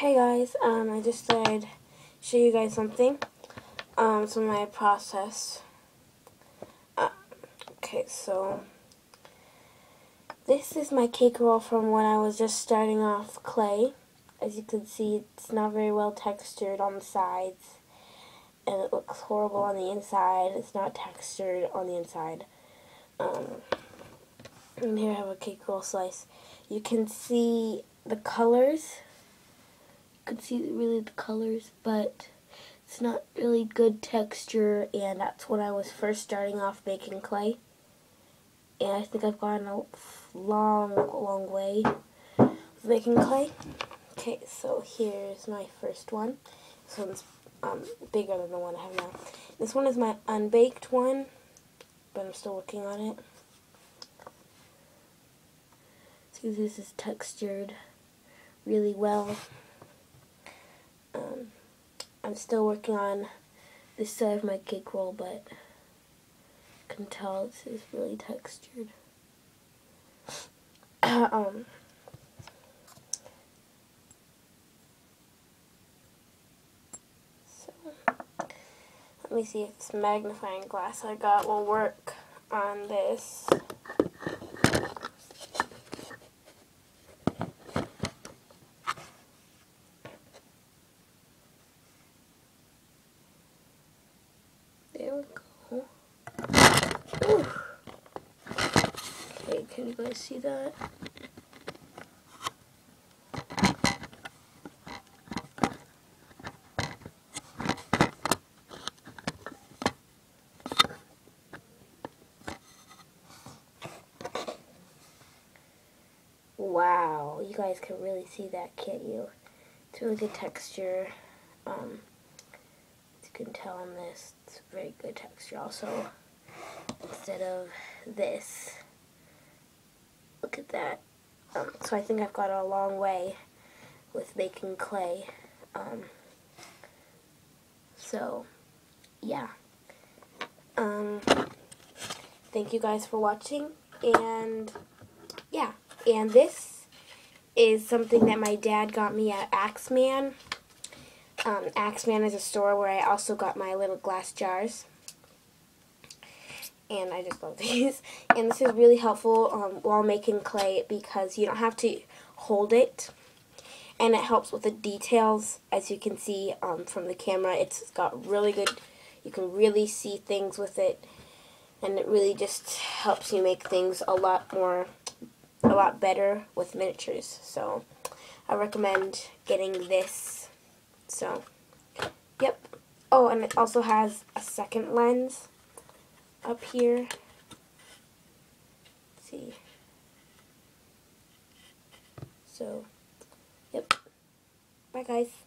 Hey guys, um, I just thought I'd show you guys something, um, of my process. Uh, okay, so, this is my cake roll from when I was just starting off clay. As you can see, it's not very well textured on the sides, and it looks horrible on the inside. It's not textured on the inside. Um, and here I have a cake roll slice. You can see the colors could see really the colors, but it's not really good texture, and that's when I was first starting off making clay. And I think I've gone a long, long way with making clay. Okay, so here's my first one. This one's um, bigger than the one I have now. This one is my unbaked one, but I'm still working on it. See, this is textured really well. I'm still working on this side of my cake roll, but I can tell this is really textured. um, let me see if this magnifying glass I got will work on this. Can you guys see that? Wow, you guys can really see that, can't you? It's really good texture. Um, can tell on this, it's very good texture also, instead of this. Look at that. Um, so I think I've got a long way with making clay. Um, so, yeah. Um, thank you guys for watching, and yeah. And this is something that my dad got me at Axman um, Axman is a store where I also got my little glass jars. And I just love these. And this is really helpful um, while making clay because you don't have to hold it. And it helps with the details. As you can see um, from the camera, it's got really good, you can really see things with it. And it really just helps you make things a lot more, a lot better with miniatures. So I recommend getting this so, yep. Oh, and it also has a second lens up here. Let's see. So, yep. Bye, guys.